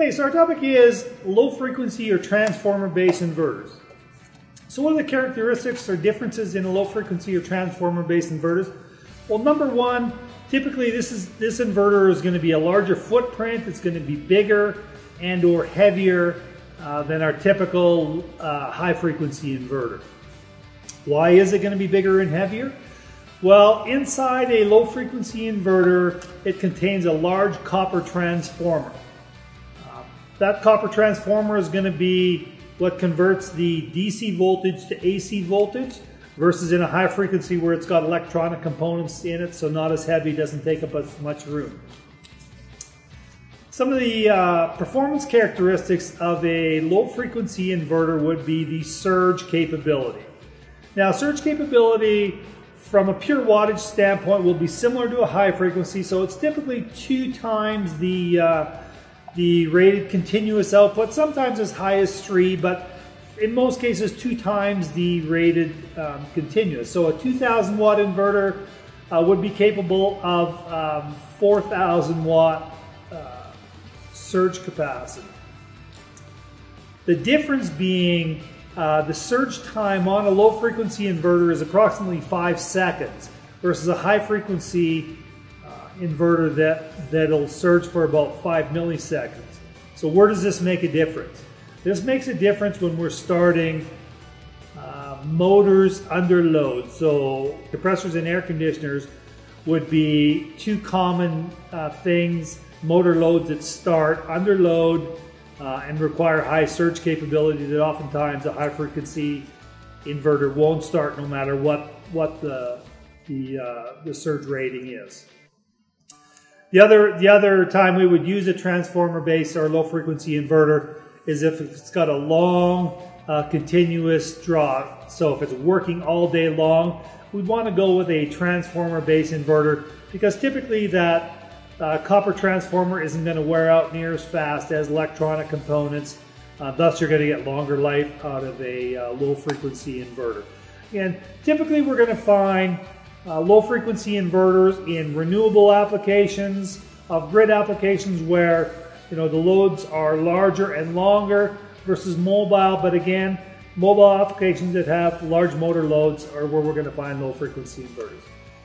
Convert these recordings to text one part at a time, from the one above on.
Hey, so our topic is low frequency or transformer based inverters. So what are the characteristics or differences in a low frequency or transformer based inverters? Well, number one, typically this is this inverter is going to be a larger footprint, it's going to be bigger and or heavier uh, than our typical uh, high frequency inverter. Why is it going to be bigger and heavier? Well, inside a low frequency inverter, it contains a large copper transformer. That copper transformer is going to be what converts the DC voltage to AC voltage versus in a high frequency where it's got electronic components in it, so not as heavy, doesn't take up as much room. Some of the uh, performance characteristics of a low frequency inverter would be the surge capability. Now, surge capability from a pure wattage standpoint will be similar to a high frequency, so it's typically two times the, uh, the rated continuous output, sometimes as high as three, but in most cases two times the rated um, continuous. So a 2000 watt inverter uh, would be capable of um, 4000 watt uh, surge capacity. The difference being uh, the surge time on a low frequency inverter is approximately five seconds versus a high frequency inverter that, that'll surge for about five milliseconds. So where does this make a difference? This makes a difference when we're starting uh, motors under load. So compressors and air conditioners would be two common uh, things, motor loads that start under load uh, and require high surge capability that oftentimes a high frequency inverter won't start no matter what, what the, the, uh, the surge rating is. The other, the other time we would use a transformer based or low frequency inverter is if it's got a long uh, continuous draw. So if it's working all day long, we'd want to go with a transformer based inverter because typically that uh, copper transformer isn't going to wear out near as fast as electronic components. Uh, thus, you're going to get longer life out of a uh, low frequency inverter. And typically, we're going to find uh, low frequency inverters in renewable applications, of grid applications where you know the loads are larger and longer versus mobile. But again, mobile applications that have large motor loads are where we're going to find low frequency inverters.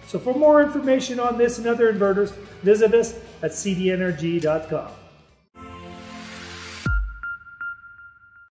So for more information on this and other inverters, visit us at cdenergy.com.